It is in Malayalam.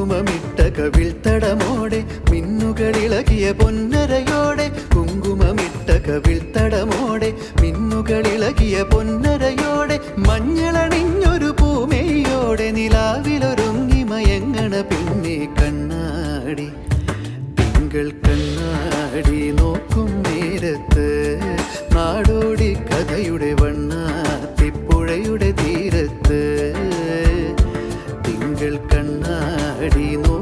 കുങ്കുമമിട്ട കവിൾ തടമോടെ മിന്നുകളിളകിയ പൊന്നരയോടെ കുങ്കുമമിട്ട കവിൾ തടമോടെ മിന്നുകളിളകിയ പൊന്നരയോടെ മഞ്ഞളണിഞ്ഞൊരു പൂമേയോടെ നിലാവിലൊരുങ്ങി മയങ്ങണ പിന്നെ കണ്ണാടി. തിങ്കൾ കണ്ണാടി നോക്കും നേരത്ത് നാടോടി കഥയുടെ വണ്ണാത്തിപ്പുഴയുടെ തീരത്ത്. തിങ്കൾ കണ്ണാടി പാടി നോ